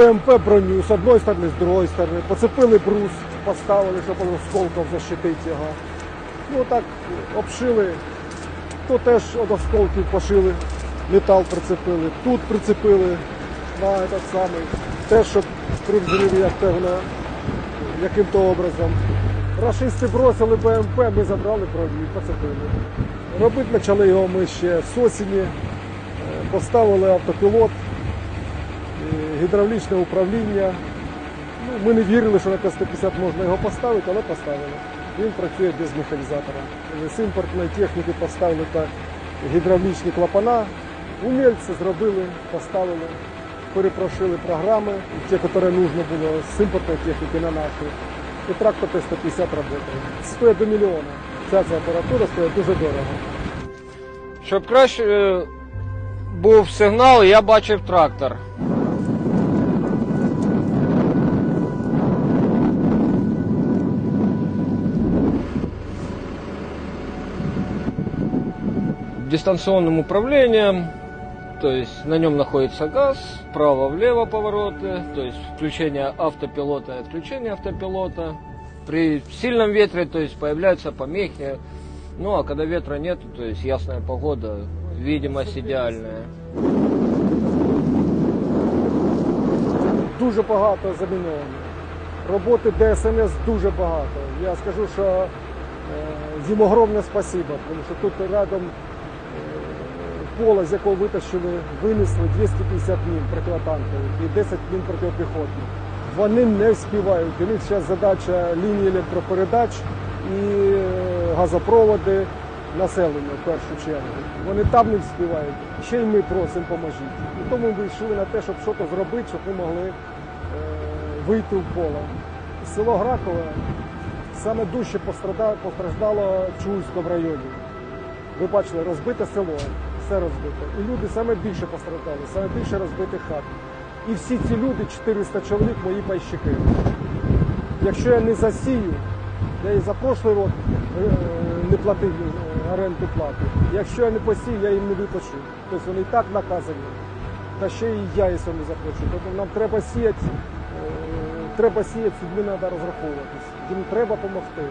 БМП броню з одної сторони, з другої сторони. Поцепили брус, поставили, щоб від осколків защитити його. Ну так обшили. То теж від осколків пошили, метал прицепили. Тут прицепили на этот самий. Теж, щоб при взриві, як певно, яким-то образом. Рашисти бросили БМП, ми забрали броню і поцепили. Робити почали його ми ще з осені, Е, поставили автопілот, гідравлічне управління. Ну, ми не вірили, що на Т-150 можна його поставити, але поставили. Він працює без механізатора. З імпортної техніки поставили так гідравлічні клапана. Умельці зробили, поставили, перепрошили програми, ті, які потрібно було з імпортної техніки на нашу. І трактор Т-150 працює. Стоїть до мільйона. Ця ця апаратура стоїть дуже дорого. Щоб краще е, був сигнал, я бачив трактор. Дистанционным управлением, то есть на нем находится газ, вправо-влево повороты, то есть включение автопилота и отключение автопилота. При сильном ветре, то есть появляются помехи, ну а когда ветра нету, то есть ясная погода, видимость идеальная. дуже багато заміновано. Роботи ДСНС дуже багато. Я скажу, що е, їм огромне спасибо, тому що тут рядом поле, з якого витащили, винесли 250 мін противотанкових і 10 мін протипіхотних. Вони не вспівають. У них зараз задача лінії електропередач і е, газопроводи населення в першу чергу. Вони там не вспівають. Ще й ми просимо поможіть. І тому ми йшли на те, щоб щось зробити, щоб ми могли е, вийти в поле. Село Гракове саме дужче постраждало в районі. Ви бачили, розбите село, все розбите. І люди саме більше постраждали, саме більше розбитих хат. І всі ці люди, 400 чоловік, мої пайщики. Якщо я не засію, я і за прошлий рік е, не платив е, оренду плату. Якщо я не посію, я їм не виплачу. Тобто вони і так наказані. Та ще і я, якщо не заплачу. Тобто нам треба сіяти, е, треба сіяти, з людьми треба розраховуватись. Їм треба допомогти.